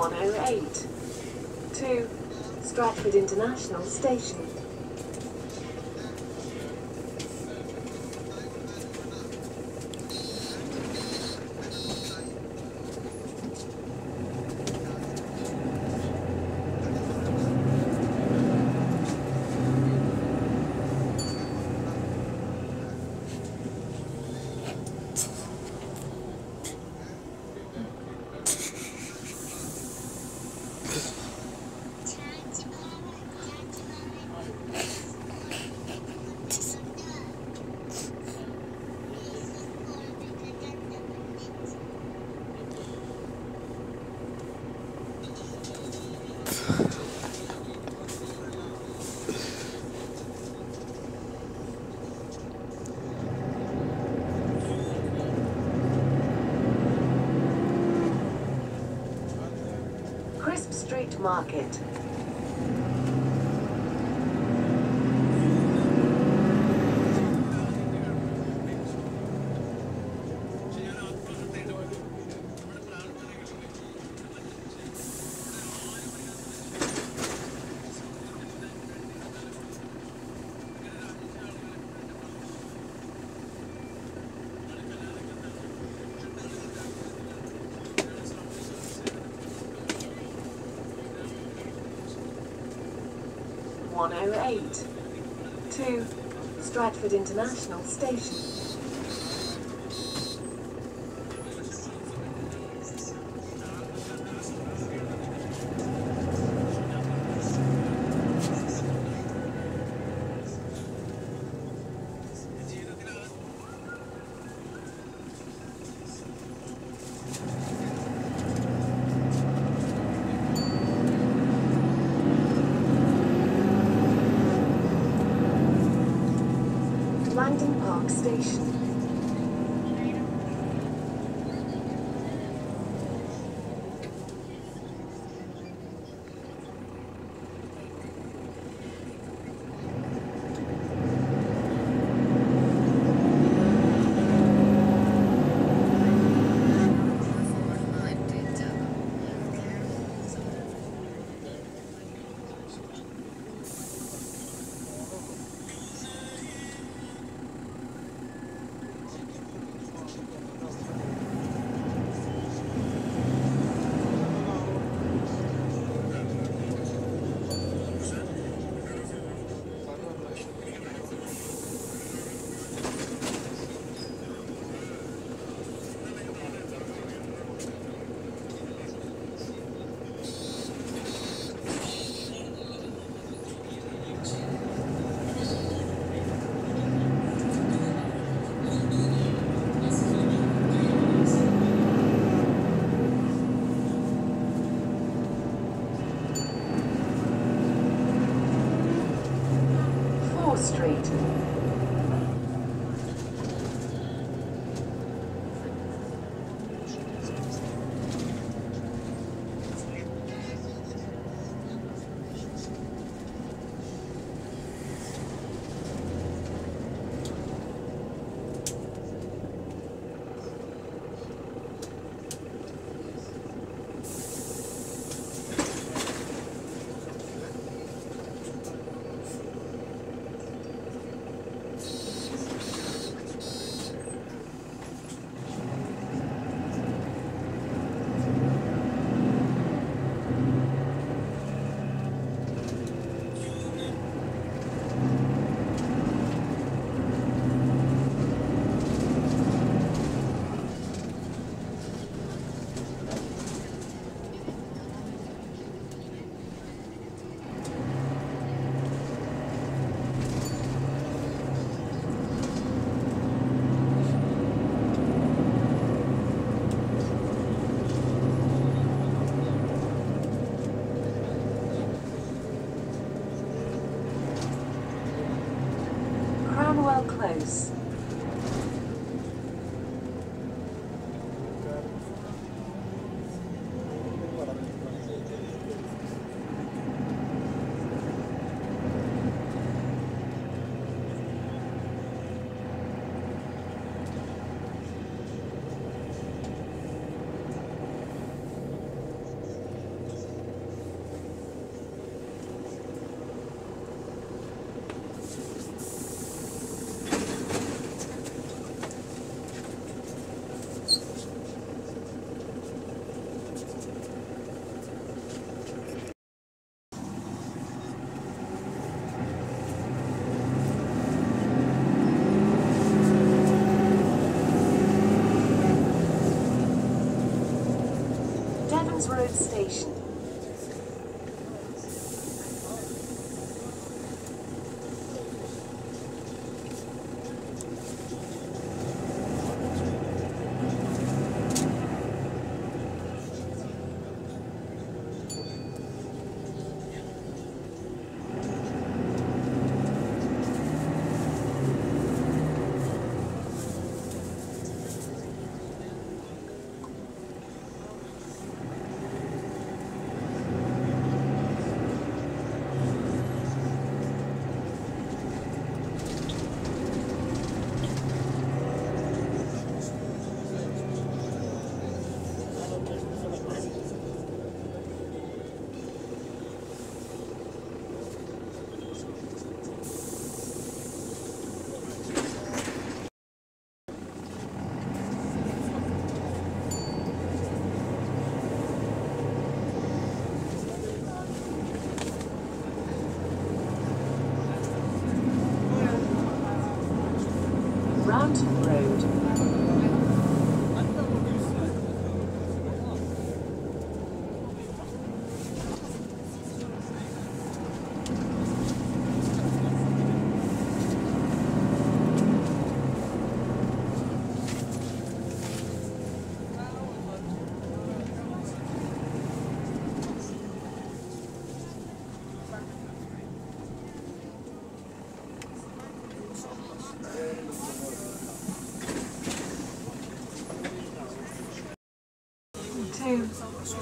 One oh eight. To Stratford International Station. Chrisp Street Market. One oh eight. To Stratford International Station. Station. Street.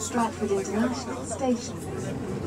Stratford International Station.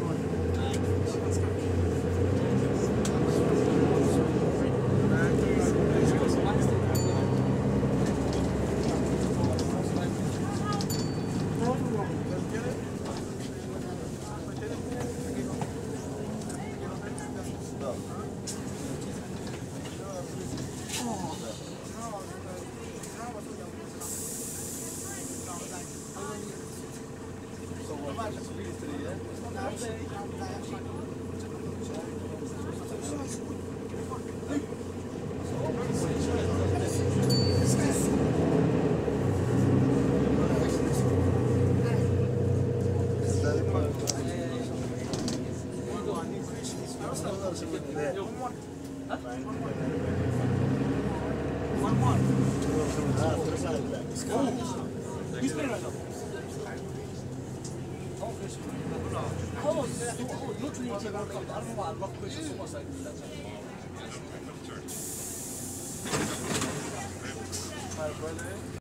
brother.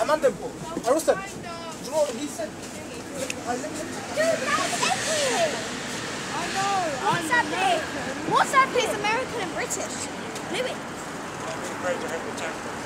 Amanda, Arusta, Jerome, he said. Dude, that was I know! What's up? What's that place? American and British. Louis. I'm afraid to have the temper.